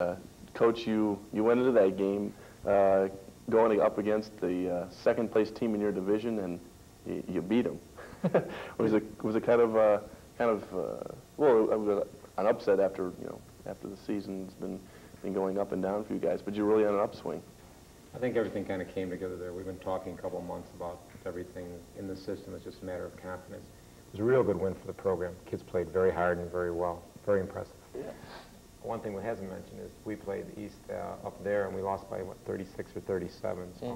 Uh, Coach, you, you went into that game uh, going up against the uh, second place team in your division, and you, you beat them. was it was it kind of uh, kind of uh, well an upset after you know after the season's been been going up and down for you guys, but you're really on an upswing. I think everything kind of came together there. We've been talking a couple of months about everything in the system. It's just a matter of confidence. It was a real good win for the program. Kids played very hard and very well. Very impressive. Yeah. One thing we hasn't mentioned is we played the East uh, up there and we lost by, what, 36 or 37. So Yeah.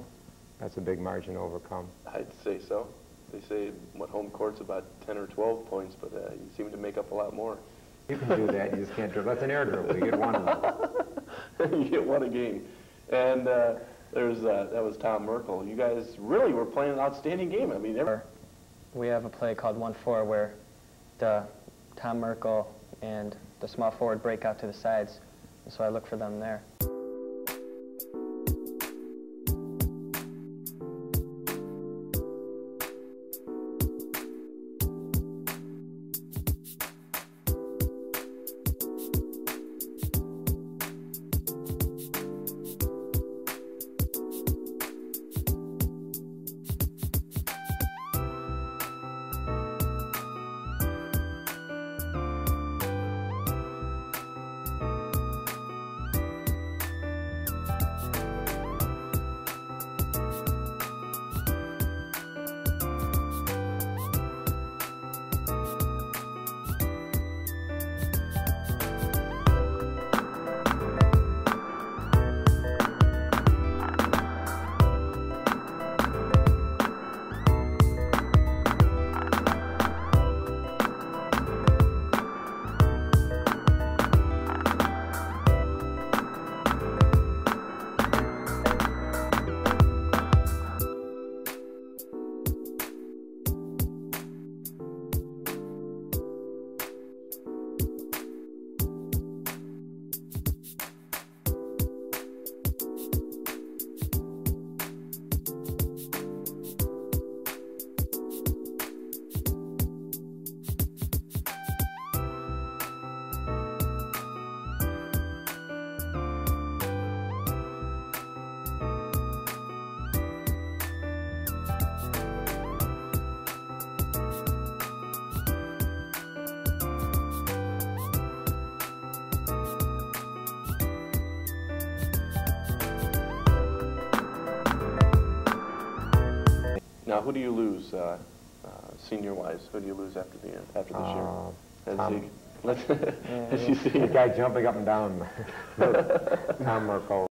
that's a big margin to overcome. I'd say so. They say what home court's about 10 or 12 points, but uh, you seem to make up a lot more. You can do that. You just can't dribble. That's an air dribble. You get one of them. you get one a game. And uh, there's uh, that was Tom Merkel. You guys really were playing an outstanding game. I mean, every, We have a play called 1-4 where the Tom Merkel and the small forward break out to the sides. So I look for them there. Now who do you lose uh, uh, senior-wise? Who do you lose after the after this year? Uh, As Tom. you, let's, as you see. The guy jumping up and down. Tom Merkel